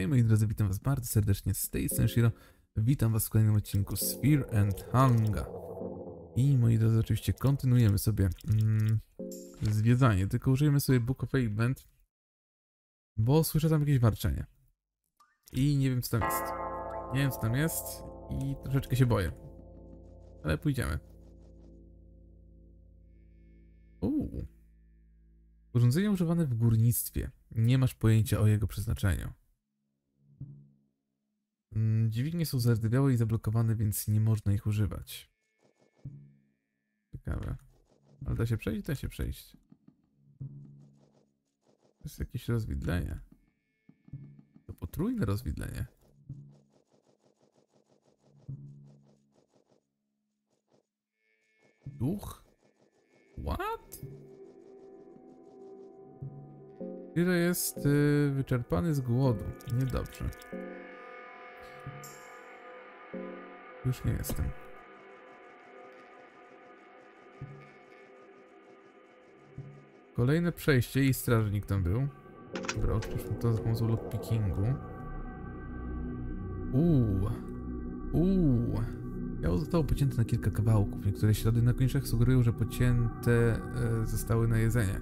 Hej moi drodzy, witam was bardzo serdecznie z tej Senshiro. Witam was w kolejnym odcinku Sphere and Hanga. I moi drodzy, oczywiście kontynuujemy sobie mm, zwiedzanie, tylko użyjemy sobie Book of Event, bo słyszę tam jakieś warczenie. I nie wiem co tam jest. Nie wiem co tam jest i troszeczkę się boję. Ale pójdziemy. Uuu. Urządzenie używane w górnictwie. Nie masz pojęcia o jego przeznaczeniu. Mm, Dźwignie są zardzewiałe i zablokowane, więc nie można ich używać. Ciekawe. Ale da się przejść? Da się przejść. To jest jakieś rozwidlenie. To potrójne rozwidlenie. Duch? What? Ile jest y, wyczerpany z głodu. Niedobrze. Już nie jestem. Kolejne przejście i strażnik tam był. Dobra, otwórzmy to za pomocą lockpickingu. Uuu. Uuu. Ciało zostało pocięte na kilka kawałków. Niektóre ślady na kończach sugerują, że pocięte e, zostały na jedzenie.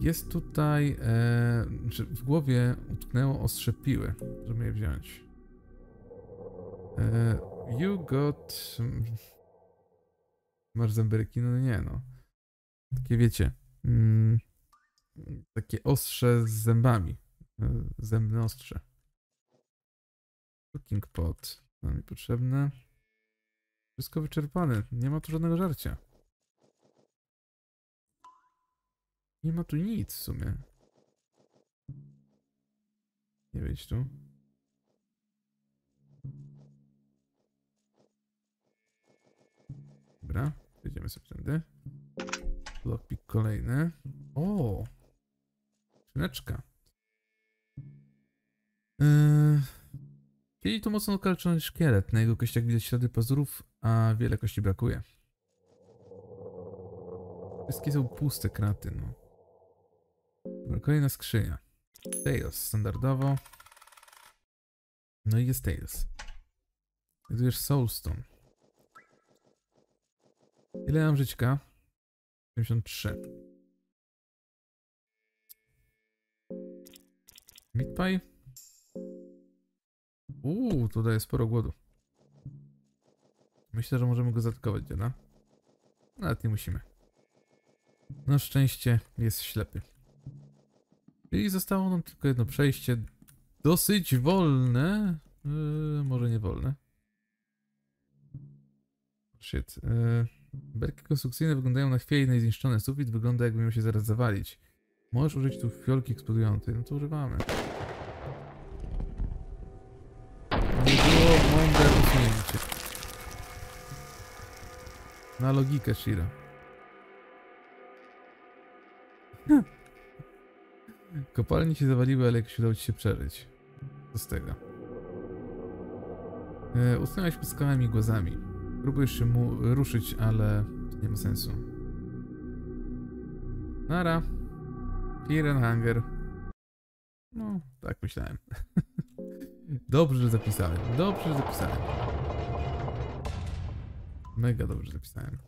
Jest tutaj, e, że w głowie utknęło ostrze piły, żeby je wziąć. E, you got... Masz zęberki? No nie no. Takie wiecie, mm, takie ostrze z zębami. E, zębne ostrze. Cooking pot. Nam mi potrzebne. Wszystko wyczerpane. Nie ma tu żadnego żarcia. Nie ma tu nic w sumie. Nie wejdź tu. Dobra, przejdziemy sobie tędy. Lockpick kolejny. O! Skrzyneczka. Yy... Mieli tu mocno okaleczony szkielet. Na jego kościach widać ślady pazurów, a wiele kości brakuje. Wszystkie są puste kraty, no. Dobra, kolejna skrzynia. Tails, standardowo. No i jest Tails. Znajdujesz Soulstone. Ile mam żyćka? 53. Meat pie? Uuu, tu daje sporo głodu. Myślę, że możemy go zaatakować, dziada. Nawet nie musimy. Na szczęście jest ślepy. I zostało nam tylko jedno przejście. Dosyć wolne. Yy, może nie wolne. Shit. Yy, berki konstrukcyjne wyglądają na chwiejne i zniszczone. Sufit wygląda jakby miał się zaraz zawalić. Możesz użyć tu fiolki eksplodującej. No to używamy. Nie było mądre usunięcie. Na logikę, Shira. Kopalnie się zawaliły, ale jakoś udało ci się przeżyć. Co z tego? E, Utknąłeś pod skałami głazami. Próbujesz się mu ruszyć, ale nie ma sensu. Nara. Kiren Hanger. No, tak myślałem. dobrze, że zapisałem. Dobrze, że zapisałem. Mega dobrze zapisałem.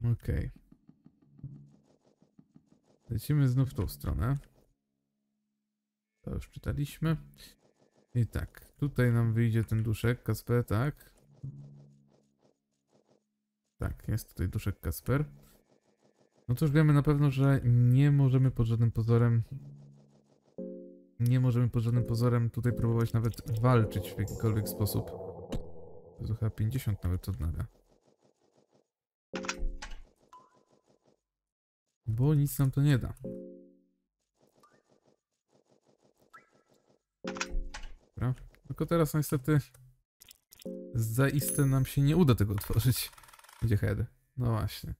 Okej. Okay. Lecimy znów w tą stronę. To już czytaliśmy. I tak, tutaj nam wyjdzie ten duszek, Kasper, tak? Tak, jest tutaj duszek Kasper. No to już wiemy na pewno, że nie możemy pod żadnym pozorem nie możemy pod żadnym pozorem tutaj próbować nawet walczyć w jakikolwiek sposób. To chyba 50 nawet odnawia. Bo nic nam to nie da. Dobra. Tylko teraz niestety zaiste nam się nie uda tego otworzyć. Gdzie head? No właśnie.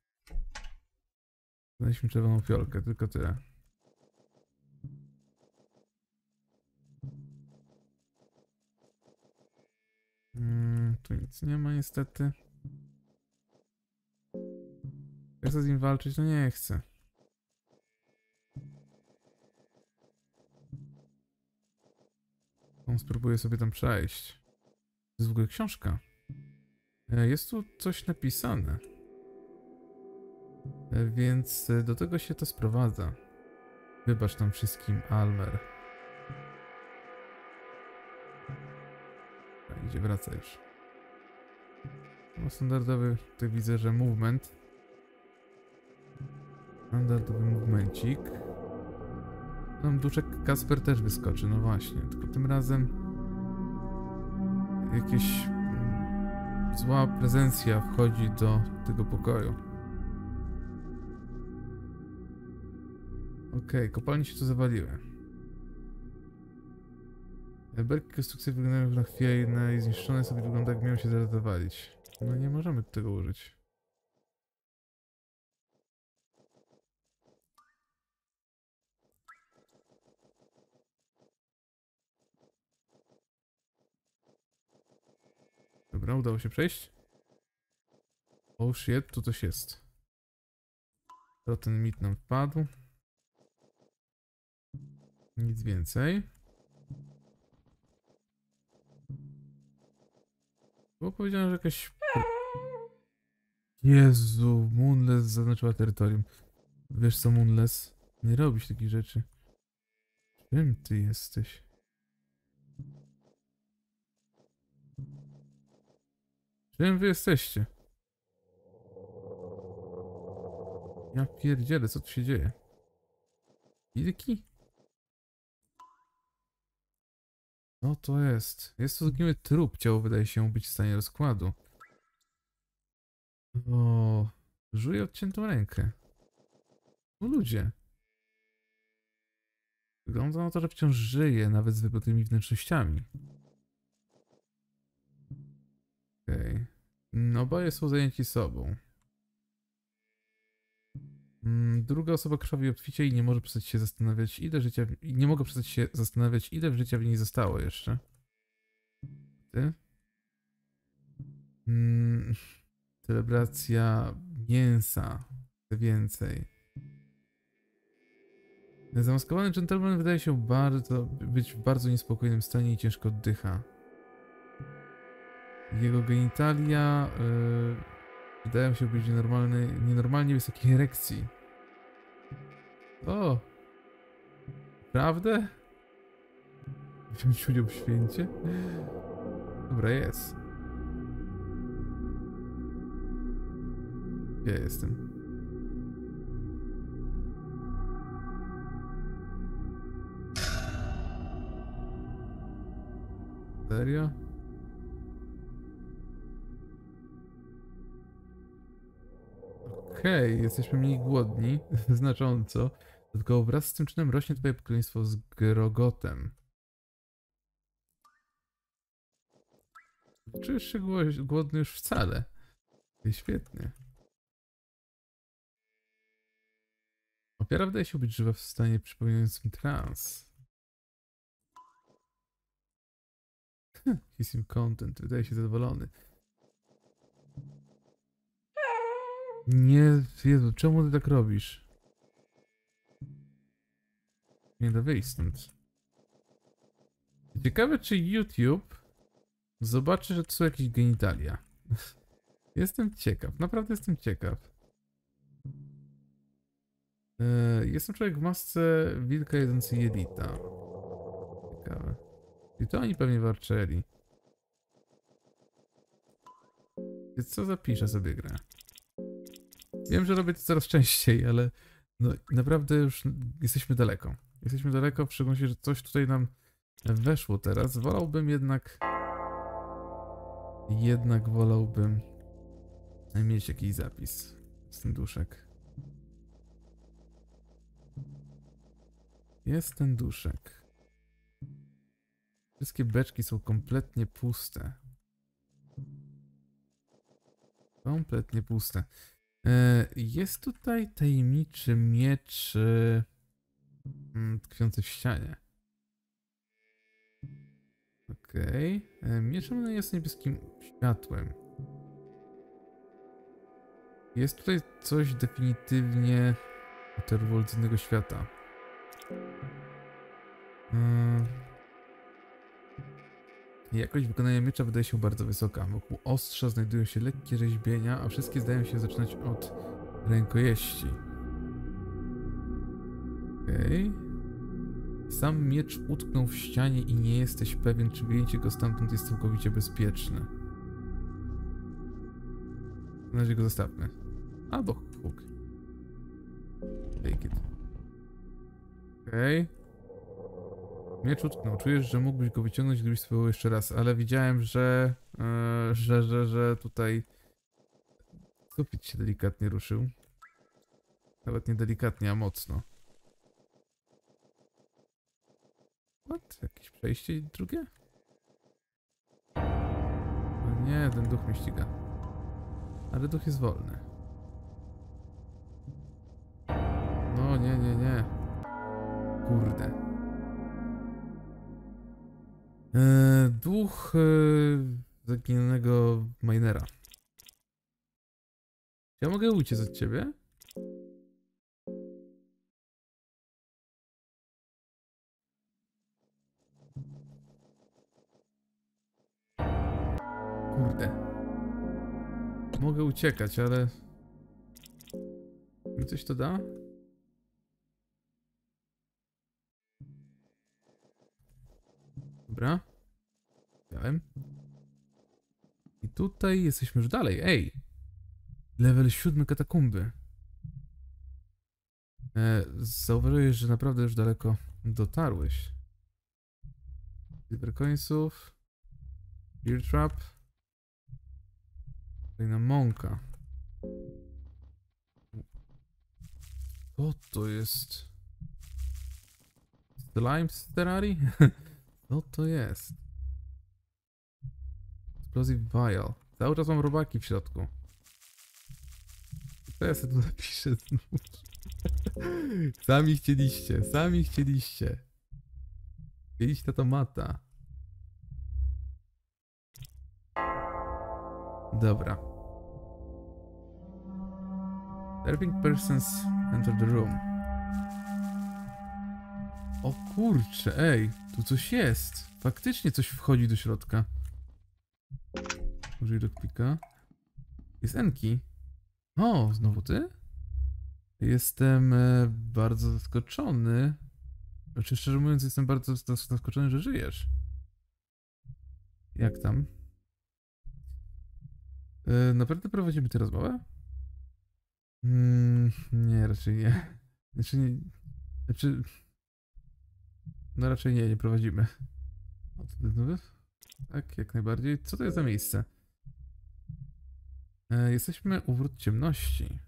Znaleźliśmy czerwoną fiolkę, tylko tyle. Mm, tu nic nie ma niestety. Chcę z nim walczyć? No nie chcę. No, spróbuję sobie tam przejść. To jest w ogóle książka. E, Jest tu coś napisane. E, Więc e, do tego się to sprowadza. Wybacz nam wszystkim, Almer. Dobra, Idzie, wraca już. No, standardowy, tutaj widzę, że movement. Standardowy movemencik. Tam duszek Kasper też wyskoczy, no właśnie. Tylko tym razem jakieś mm, zła prezencja wchodzi do tego pokoju. Okej, kopalnie się tu zawaliły. Belki konstrukcji wyglądają na chwiejne i zniszczone sobie wygląda jak miały się zaraz zawalić. No nie możemy tego użyć. Dobra, udało się przejść. Oh shit, tu coś jest. To ten mit nam wpadł. Nic więcej. Było powiedziane, że jakaś... Jezu, Moonless zaznaczyła terytorium. Wiesz co, Moonless? Nie robisz takich rzeczy. Czym ty jesteś? Czym wy jesteście? Ja pierdzielę, co tu się dzieje? Wilki? No to jest. Jest to zgniły trup. Ciało wydaje się być w stanie rozkładu. O, żuje odciętą rękę. No ludzie. Wygląda na to, że wciąż żyje, nawet z wyplutymi wnętrznościami. Okej. Okay. Oboje są zajęci sobą. Mm, Druga osoba krwawi obficie i nie może przestać się zastanawiać, ile życia. Nie mogę przestać się zastanawiać, ile życia w niej zostało jeszcze. Ty? Mm, celebracja mięsa. Więcej. Zamaskowany gentleman wydaje się bardzo, być w bardzo niespokojnym stanie i ciężko oddycha. Jego genitalia yy, wydają się być nienormalne, nienormalnie wysokiej erekcji. O! Prawdę? Wziąć udział w święcie? Dobra, jest. Gdzie jestem? Serio? Okej, jesteśmy mniej głodni, znacząco. Tylko wraz z tym czynem rośnie twoje pokrewieństwo z Grogotem. Czujesz się gło- głodny już wcale. Świetnie. Opiara wydaje się być żywa w stanie przypominającym trans. He's content, wydaje się zadowolony. Nie, Jezu, czemu ty tak robisz? Nie da wyjść stąd. Ciekawe, czy YouTube zobaczy, że to są jakieś genitalia. jestem ciekaw, naprawdę jestem ciekaw. E, jestem człowiek w masce wilka jedzący jelita. Ciekawe. I to oni pewnie warczeli. Więc co zapiszę sobie grę? Wiem, że robię to coraz częściej, ale no naprawdę już jesteśmy daleko. Jesteśmy daleko, w szczególności, że coś tutaj nam weszło teraz. Wolałbym jednak... Jednak wolałbym mieć jakiś zapis z tym duszek. Jest ten duszek. Wszystkie beczki są kompletnie puste. Kompletnie puste. E, Jest tutaj tajemniczy miecz e, mm, tkwiący w ścianie. Okej. Okay. Miecz on jest niebieskim światłem. Jest tutaj coś definitywnie otherworldnego świata. Mm. Jakość wykonania miecza wydaje się bardzo wysoka. Wokół ostrza znajdują się lekkie rzeźbienia, a wszystkie zdają się zaczynać od rękojeści. Okej. Sam miecz utknął w ścianie i nie jesteś pewien, czy wyjęcie go stamtąd jest całkowicie bezpieczne. Na razie go zostawmy. Albo hook. Take it. Okej. Miecz utknął. Czujesz, że mógłbyś go wyciągnąć, gdybyś spróbował jeszcze raz, ale widziałem, że, e, że, że, że tutaj sufit się delikatnie ruszył. Nawet nie delikatnie, a mocno. What? Jakieś przejście drugie? O nie, ten duch mnie ściga. Ale duch jest wolny. No nie, nie, nie. Kurde. Eee, duch e, zaginionego minera. Ja mogę uciec od ciebie? Kurde. Mogę uciekać, ale... Mi coś to da? Dobra. Wziąłem. I tutaj jesteśmy już dalej. Ej! Level 7 katakumby. E, zauważyłeś, że naprawdę już daleko dotarłeś. Silver coinsów. Beer trap. Kolejna mąka. Co to jest? Slime z Terrarii? Co to jest? Explosive vial. Cały czas mam robaki w środku. Co ja sobie tu napiszę znów? Sami chcieliście, sami chcieliście. Chcieliście to mata. Dobra. Serving persons enter the room. O kurcze, ej, tu coś jest. Faktycznie coś wchodzi do środka. Użyj lockpicka. Jest Enki. O, znowu ty? Jestem e, bardzo zaskoczony. Znaczy, szczerze mówiąc, jestem bardzo zas- zaskoczony, że żyjesz. Jak tam? E, naprawdę prowadzimy tę rozmowę? Mm, nie, raczej nie. Znaczy, nie, znaczy... No raczej nie, nie prowadzimy. Tak, jak najbardziej. Co to jest za miejsce? E, jesteśmy u wrót ciemności.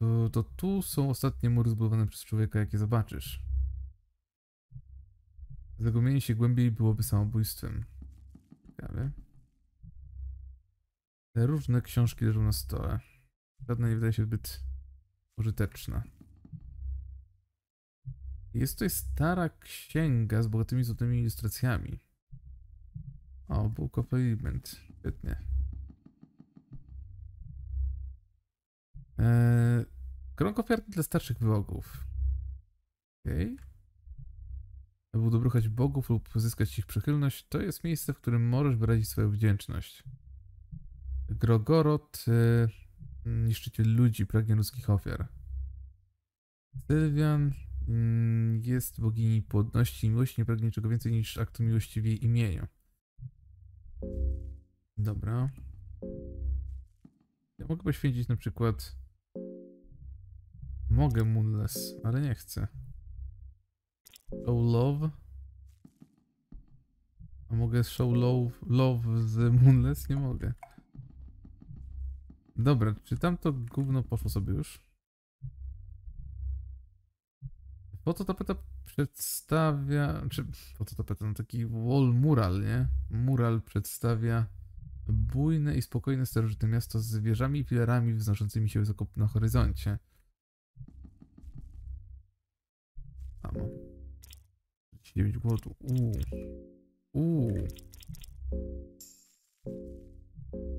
To, to tu są ostatnie mury zbudowane przez człowieka, jakie zobaczysz. Zagubienie się głębiej byłoby samobójstwem. Ciekawe. Te różne książki leżą na stole. Żadna nie wydaje się zbyt użyteczna. Jest tutaj stara księga z bogatymi złotymi ilustracjami. O, Book of Element. Świetnie. Eee, krąg ofiarny dla starszych wrogów. Okej. Okay. Aby udobruchać bogów lub pozyskać ich przychylność, to jest miejsce, w którym możesz wyrazić swoją wdzięczność. Grogorod, e, niszczyciel ludzi, pragnie ludzkich ofiar. Sylwian jest bogini płodności i miłości, nie pragnie niczego więcej niż aktu miłości w jej imieniu. Dobra. Ja mogę poświęcić na przykład... Mogę Moonless, ale nie chcę. Show Love. A mogę Show Love, love z Moonless? Nie mogę. Dobra, czy tam to gówno poszło sobie już? Fototapeta przedstawia... Czy fototapeta? No taki wall mural, nie? Mural przedstawia bujne i spokojne starożytne miasto z wieżami i filarami wznoszącymi się wysoko na horyzoncie. Samo. 9 głodu. Uuu. Uuu.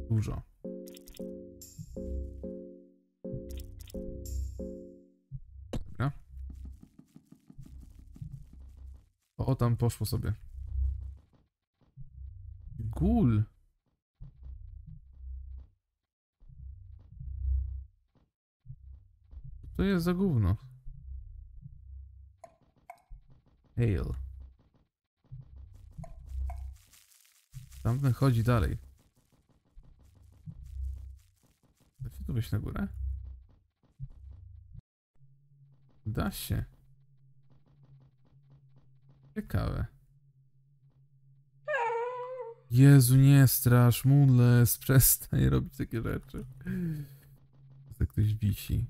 Dużo. O, tam poszło sobie. Gul. To jest za gówno? Hail. Tamten chodzi dalej. Da się tu wejść na górę? Da się. Ciekawe. Jezu, nie strasz, Moonless, przestań robić takie rzeczy. Tak ktoś wisi.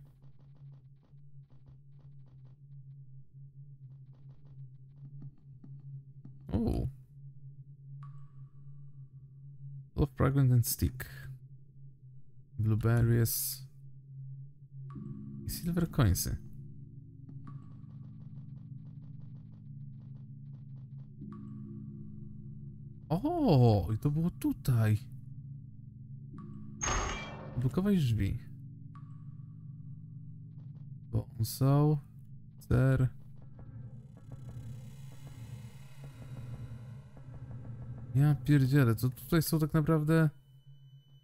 O. Love fragment and stick. Blueberries. I silver coinsy. O, i to było tutaj. Blokować drzwi. Bonsał. Cer. Ja pierdzielę, to tutaj są tak naprawdę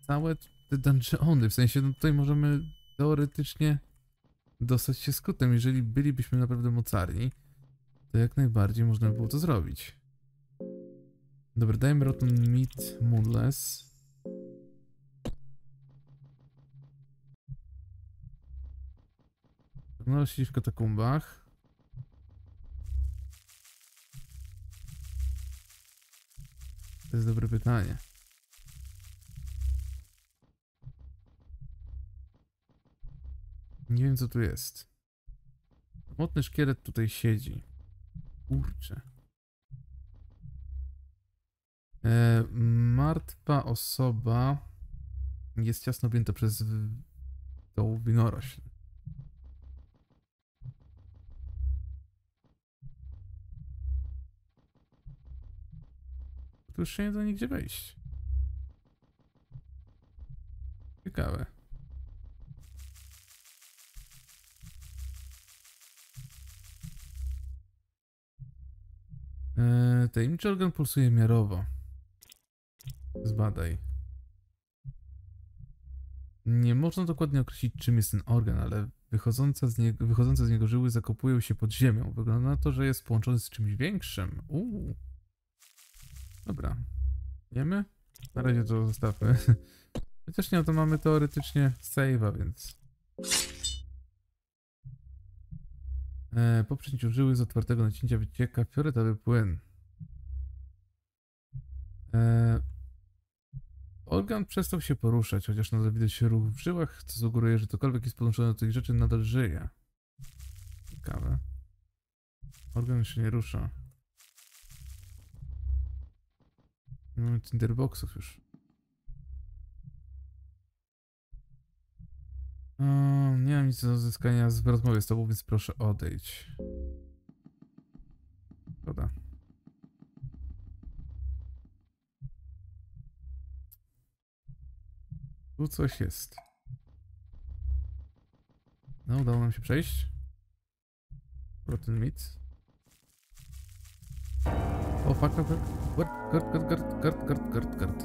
całe te dungeony, w sensie no tutaj możemy teoretycznie dostać się skrótem. Jeżeli bylibyśmy naprawdę mocarni, to jak najbardziej można by było to zrobić. Dobra, dajmy Rotten Meat Moonless. Znaleźli w katakumbach. To jest dobre pytanie. Nie wiem co tu jest. Motny szkielet tutaj siedzi. Kurczę. E, martwa osoba jest ciasno objęta przez tą winorośl. Tu już się nie da nigdzie wejść. Ciekawe. Eee, tajemniczy organ pulsuje miarowo. Zbadaj. Nie można dokładnie określić, czym jest ten organ, ale wychodzące z, niego, wychodzące z niego żyły zakopują się pod ziemią. Wygląda na to, że jest połączony z czymś większym. Uuu. Dobra. Wiemy? Na razie to zostawmy. Chociaż nie, to mamy teoretycznie save'a, więc... E, po przecięciu żyły z otwartego nacięcia wycieka fioletowy płyn. E, organ przestał się poruszać, chociaż nadal widać ruch w żyłach, co sugeruje, że cokolwiek jest podłączone do tych rzeczy nadal żyje. Ciekawe. Organ się nie rusza. Nie mamy tinderboxów już. O, nie mam nic do zyskania z w rozmowie z tobą, więc proszę odejdź. Szkoda. Tu coś jest. No, udało nam się przejść. Rotten meat. O, fuck, fuck, fuck. Gard, gard, gard, gard, gard, gard, gard.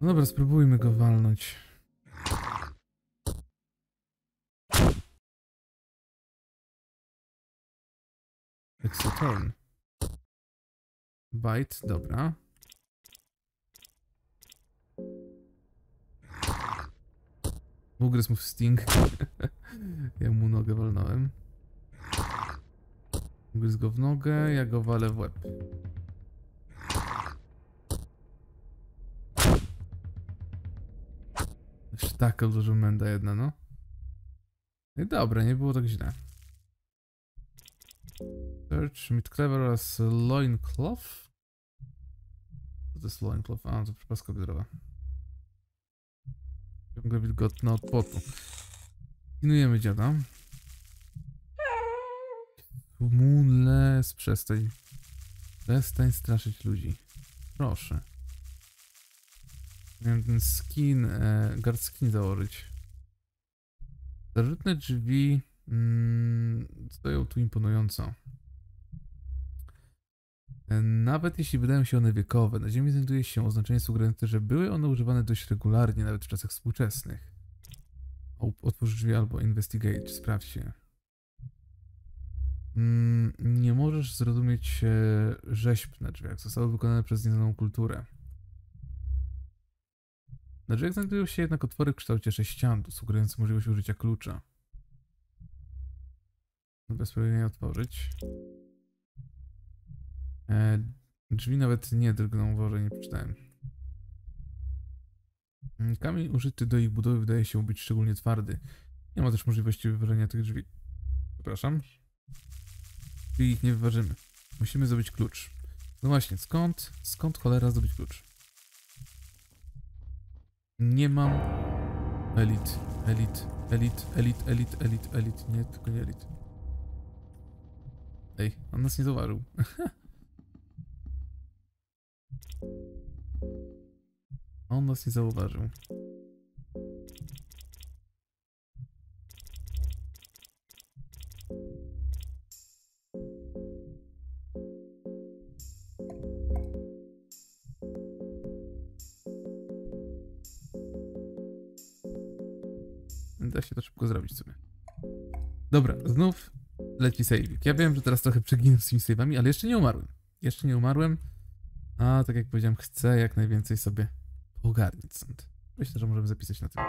No dobra, spróbujmy go walnąć. Exoturn. Bite, dobra. Ugryzł mu sting. ja mu nogę walnąłem. Ugryzł go w nogę, ja go walę w łeb. Jeszcze taka dużo menda jedna, no. No i dobra, nie było tak źle. Search Meat Clever oraz Loincloth. Co to jest Loincloth? A, to przypaska biodrowa. Ciągle wilgotna od potu. Inujemy dziada. Moonless, przestań. Przestań straszyć ludzi. Proszę. Miałem ten skin, e, guard skin założyć. Starożytne drzwi mm, stoją tu imponująco. Nawet jeśli wydają się one wiekowe, na Ziemi znajduje się oznaczenie sugerujące, że były one używane dość regularnie, nawet w czasach współczesnych. Otwórz drzwi albo investigate, sprawdź się. Mm, nie możesz zrozumieć e, rzeźb na drzwiach. Zostały wykonane przez nieznaną kulturę. Na drzwiach znajdują się jednak otwory w kształcie sześciantu, sugerujące możliwość użycia klucza. Bez otworzyć. E, drzwi nawet nie drgną, Boże, nie przeczytałem. Mm, Kamień użyty do ich budowy wydaje się być szczególnie twardy. Nie ma też możliwości wyważenia tych drzwi. Przepraszam. I ich nie wyważymy. Musimy zdobyć klucz. No właśnie, skąd, skąd cholera zdobyć klucz? Nie mam... Elit, elit, elit, elit, elit, elit, elit. Nie, tylko nie elit. Ej, on nas nie zauważył. On nas nie zauważył. Da się to szybko zrobić sobie. Dobra, znów leci save. Ja wiem, że teraz trochę przeginam z tymi save'ami, ale jeszcze nie umarłem. Jeszcze nie umarłem. A tak jak powiedziałem, chcę jak najwięcej sobie ogarnić stąd. Myślę, że możemy zapisać na tym.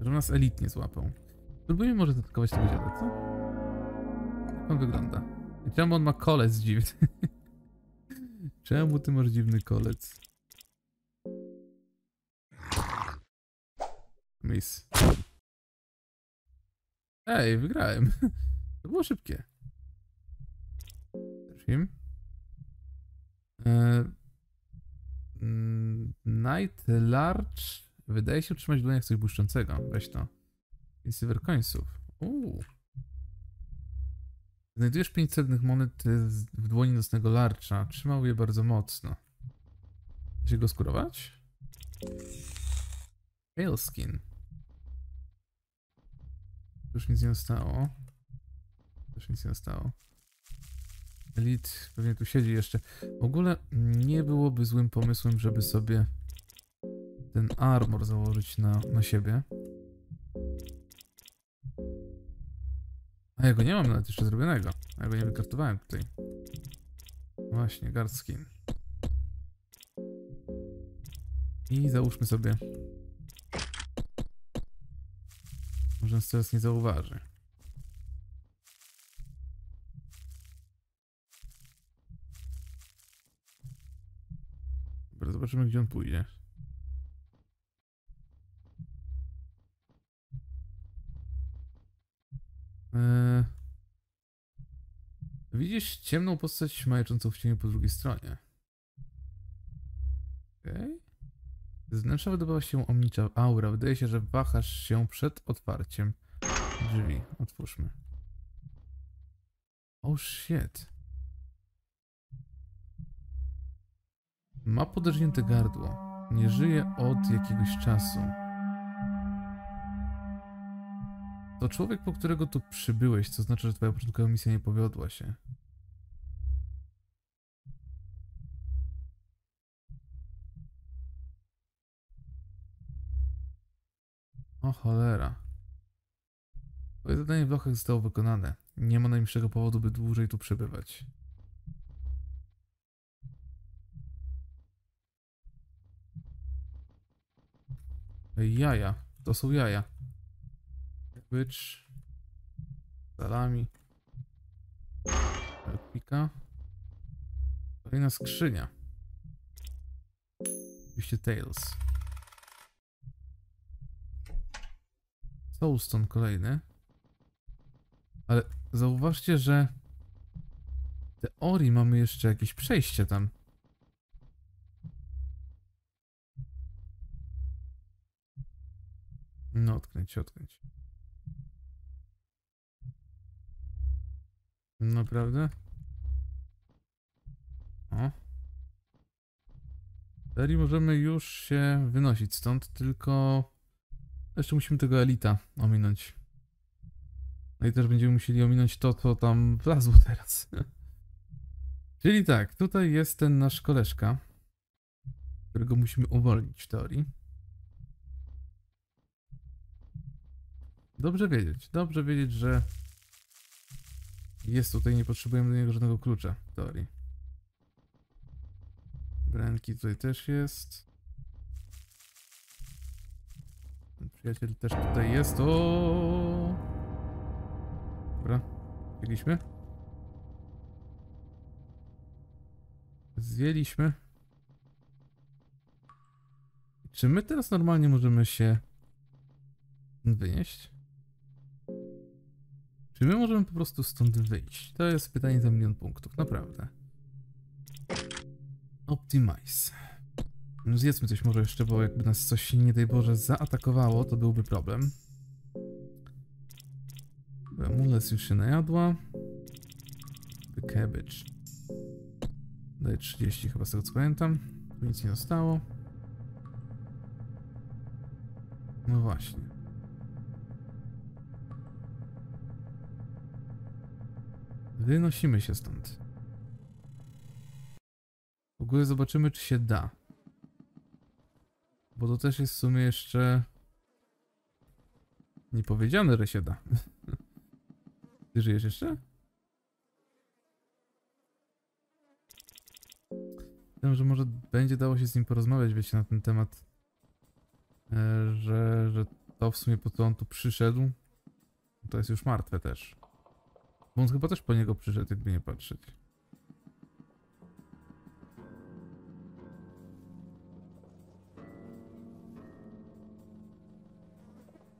Że nas elit nie złapał. Spróbujmy może zaatakować tego dziada, co? Jak on wygląda? Czemu on ma kolec dziwny? czemu ty masz dziwny kolec? Miss. Ej, wygrałem. To było szybkie. Film. E, mm, Night Large wydaje się utrzymać w dłoniach coś błyszczącego. Weź to. I silver coinsów. Uuu. Znajdujesz pięć srebrnych monet z- w dłoni nocnego larcza. Trzymał je bardzo mocno. Da się go skurować? Pale skin. Już nic nie zostało. Już nic nie zostało. Elit pewnie tu siedzi jeszcze. W ogóle nie byłoby złym pomysłem, żeby sobie ten armor założyć na, na siebie. A ja go nie mam nawet jeszcze zrobionego. A ja go nie wykartowałem tutaj. Właśnie, guard skin. I załóżmy sobie. Może nas teraz nie zauważy. Zobaczymy gdzie on pójdzie. Eee... Widzisz ciemną postać majaczącą w cieniu po drugiej stronie. Okej. Z wnętrza wydobywa się omnicza aura. Wydaje się, że wahasz się przed otwarciem drzwi. Otwórzmy. Oh shit. Ma poderznięte gardło. Nie żyje od jakiegoś czasu. To człowiek, po którego tu przybyłeś, co znaczy, że twoja początkowa misja nie powiodła się. O cholera. Twoje zadanie w lochach zostało wykonane. Nie ma najmniejszego powodu, by dłużej tu przebywać. Jaja. To są jaja. Bycz. Salami. Pika. Kolejna skrzynia. Oczywiście Tails. Soulstone kolejny. Ale zauważcie, że w teorii mamy jeszcze jakieś przejście tam. No, odkręć, odkręć. Naprawdę? O. Teorii możemy już się wynosić stąd, tylko jeszcze musimy tego elita ominąć. No i też będziemy musieli ominąć to, co tam wlazło teraz. Czyli tak, tutaj jest ten nasz koleżka, którego musimy uwolnić w teorii. Dobrze wiedzieć, dobrze wiedzieć, że jest tutaj, nie potrzebujemy do niego żadnego klucza w teorii. Brenki tutaj też jest. Ten przyjaciel też tutaj jest. O. Dobra. Zjęliśmy. Zjęliśmy. Czy my teraz normalnie możemy się wynieść? Czy my możemy po prostu stąd wyjść? To jest pytanie za milion punktów, naprawdę. Optimize. No zjedzmy coś może jeszcze, bo jakby nas coś, nie daj Boże, zaatakowało, to byłby problem. Mules już się najadła. The cabbage. Daję 30 chyba z tego co pamiętam. Nic nie zostało. No właśnie. Wynosimy się stąd. W ogóle zobaczymy, czy się da. Bo to też jest w sumie jeszcze... Niepowiedziane, że się da. Ty żyjesz jeszcze? Wiem, że może będzie dało się z nim porozmawiać, wiecie, na ten temat. E, że, że to w sumie po co on tu przyszedł, to jest już martwe też. On chyba też po niego przyszedł, jakby nie patrzeć.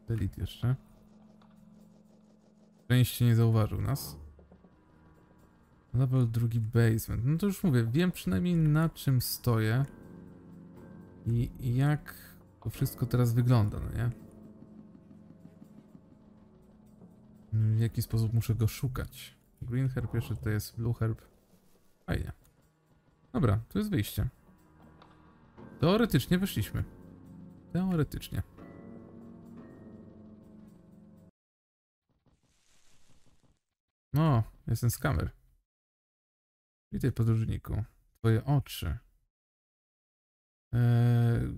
Delete jeszcze. Szczęście nie zauważył nas. Level drugi basement. No to już mówię, wiem przynajmniej na czym stoję. I jak to wszystko teraz wygląda, no nie? W jaki sposób muszę go szukać. Green herb jeszcze to jest blue herb. Fajnie. Dobra, to jest wyjście. Teoretycznie wyszliśmy. Teoretycznie. No, jestem z kamer. Witaj podróżniku. Twoje oczy. Eee,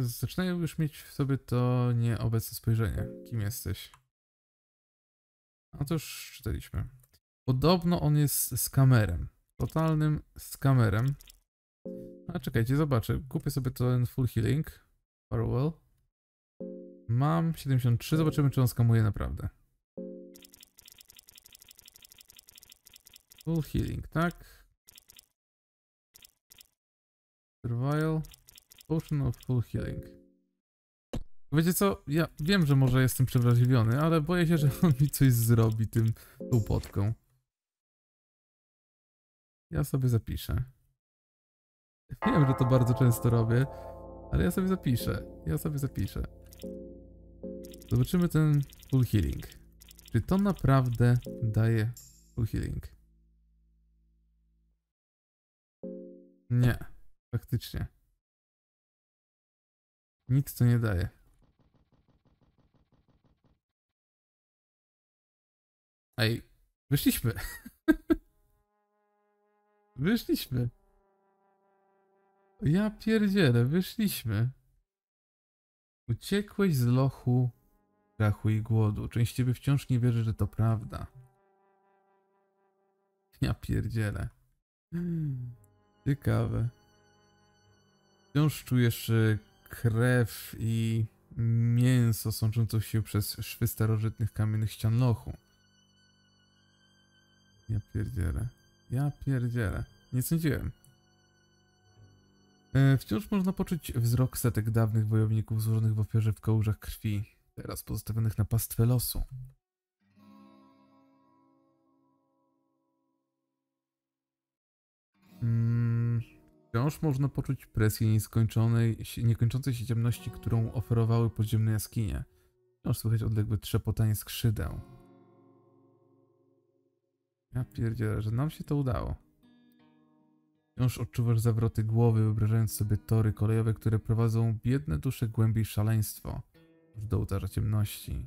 zaczynają już mieć w sobie to nieobecne spojrzenie. Kim jesteś? No to już czytaliśmy. Podobno on jest skamerem. Totalnym skamerem. A czekajcie, zobaczę. Kupię sobie ten full healing. Farewell. Mam 73, zobaczymy czy on skamuje naprawdę. Full healing, tak? Survival. Potion of full healing. Wiecie co? Ja wiem, że może jestem przewrażliwiony, ale boję się, że on mi coś zrobi tym tą potką. Ja sobie zapiszę. Wiem, że to bardzo często robię, ale ja sobie zapiszę. Ja sobie zapiszę. Zobaczymy ten full healing. Czy to naprawdę daje full healing? Nie, faktycznie. Nic to nie daje. Ej, wyszliśmy. wyszliśmy. Ja pierdzielę, wyszliśmy. Uciekłeś z lochu strachu i głodu. Część ciebie wciąż nie wierzy, że to prawda. Ja pierdzielę. Ciekawe. Wciąż czujesz krew i mięso sączącą się przez szwy starożytnych kamiennych ścian lochu. Ja pierdzielę. Ja pierdzielę. Nie sądziłem. E, wciąż można poczuć wzrok setek dawnych wojowników złożonych w ofierze w kałużach krwi, teraz pozostawionych na pastwę losu. Mm, wciąż można poczuć presję nieskończonej, niekończącej się ciemności, którą oferowały podziemne jaskinie. Wciąż słychać odległe trzepotanie skrzydeł. Ja pierdzielę, że nam się to udało. Wciąż odczuwasz zawroty głowy, wyobrażając sobie tory kolejowe, które prowadzą biedne dusze głębiej szaleństwo, do ołtarza ciemności.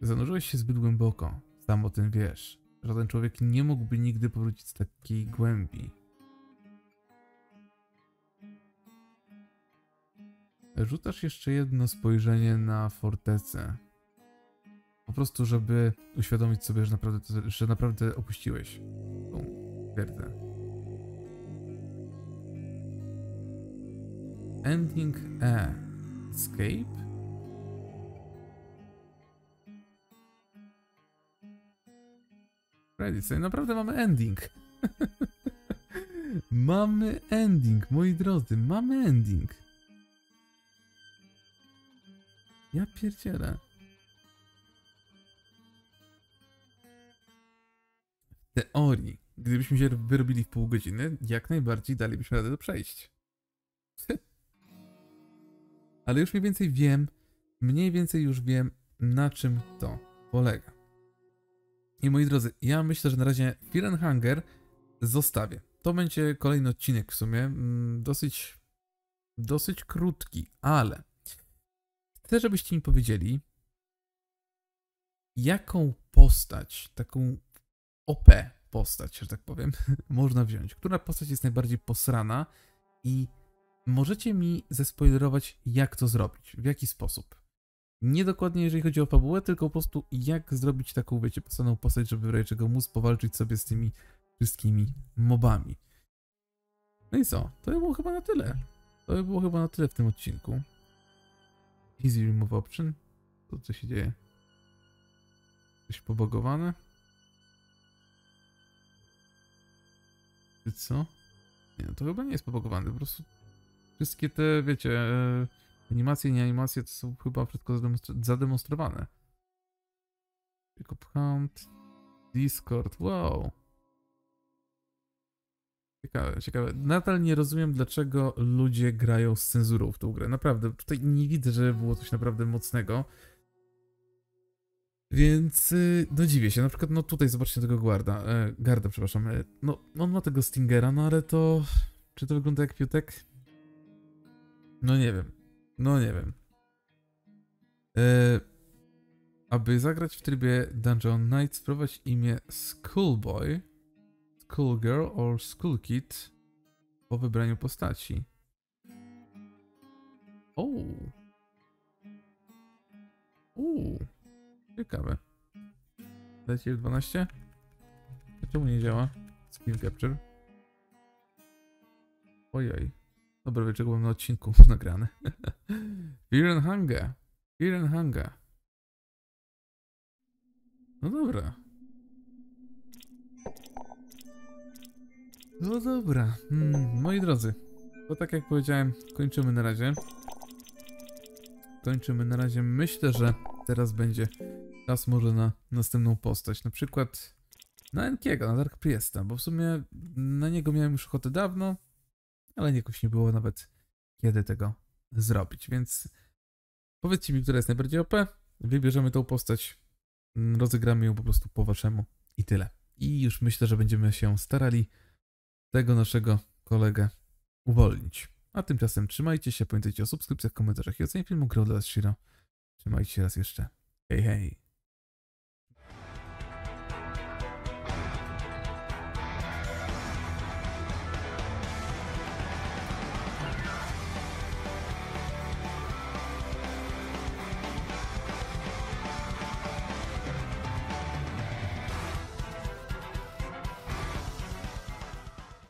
Zanurzyłeś się zbyt głęboko. Sam o tym wiesz. Żaden człowiek nie mógłby nigdy powrócić z takiej głębi. Rzucasz jeszcze jedno spojrzenie na fortecę. Po prostu, żeby uświadomić sobie, że naprawdę, że naprawdę opuściłeś tą twierdzę. Ending E. Escape? Reddit, naprawdę mamy ending. mamy ending, moi drodzy, mamy ending. Ja pierdzielę. Teorii, gdybyśmy się wyrobili w pół godziny, jak najbardziej dalibyśmy radę to przejść. Ale już mniej więcej wiem, mniej więcej już wiem, na czym to polega. I moi drodzy, ja myślę, że na razie Fear Hunger zostawię. To będzie kolejny odcinek w sumie, mm, dosyć, dosyć krótki, ale chcę, żebyście mi powiedzieli, jaką postać, taką OP postać, że tak powiem, można wziąć. Która postać jest najbardziej posrana i możecie mi zespoilerować, jak to zrobić, w jaki sposób. Nie dokładnie jeżeli chodzi o fabułę, tylko po prostu jak zrobić taką, wiecie, postaną postać, żeby w razie czego móc powalczyć sobie z tymi wszystkimi mobami. No i co? To by było chyba na tyle. To by było chyba na tyle w tym odcinku. Easy Remove Option. Co się dzieje? Coś pobogowane? Co? Nie, no to chyba nie jest pobogowane, po prostu wszystkie te, wiecie, e, animacje, nie animacje to są chyba wszystko zademonstrowane. Jacob Hunt, Discord, wow. Ciekawe, ciekawe. Nadal nie rozumiem, dlaczego ludzie grają z cenzurą w tą grę. Naprawdę, tutaj nie widzę, że było coś naprawdę mocnego. Więc, y, no dziwię się. Na przykład, no tutaj zobaczcie tego guarda, e, garda, przepraszam. E, no, on ma tego Stingera, no ale to... Czy to wygląda jak piutek? No nie wiem. No nie wiem. E, aby zagrać w trybie Dungeon Knight, wprowadź imię Schoolboy, Schoolgirl or Schoolkid po wybraniu postaci. Uuu. Uuu. Ciekawe. Leci 12? Czemu nie działa? Skill Capture. Ojej. Dobra, mam na odcinku nagrane. Fear and Hunger. Fear and Hunger. No dobra. No dobra. Hmm, moi drodzy, to tak jak powiedziałem, kończymy na razie. Kończymy na razie. Myślę, że teraz będzie czas może na następną postać. Na przykład na Enkiego, na Dark Priesta, bo w sumie na niego miałem już ochotę dawno, ale jakoś nie było nawet kiedy tego zrobić, więc powiedzcie mi, która jest najbardziej OP, wybierzemy tą postać, mm, rozegramy ją po prostu po waszemu i tyle. I już myślę, że będziemy się starali tego naszego kolegę uwolnić. A tymczasem trzymajcie się, pamiętajcie o subskrypcjach, komentarzach i ocenie filmu Grow dla Shiro. Trzymajcie się raz jeszcze. Hej, hej.